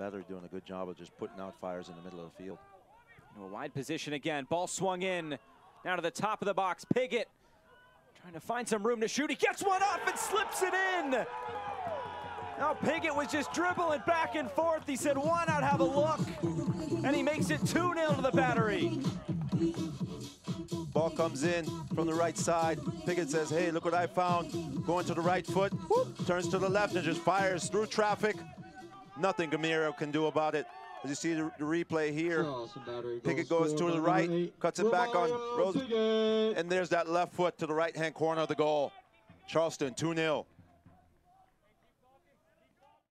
Battery doing a good job of just putting out fires in the middle of the field. A wide position again. Ball swung in. Now to the top of the box. Piggott trying to find some room to shoot. He gets one off and slips it in. Now Piggott was just dribbling back and forth. He said, why not have a look? And he makes it 2-0 to the battery. Ball comes in from the right side. Piggott says, hey, look what I found. Going to the right foot, whoop, turns to the left and just fires through traffic. Nothing Gamiro can do about it. As you see the, the replay here, Piggott goes to the right, cuts it back on Rose, and there's that left foot to the right-hand corner of the goal. Charleston 2-0.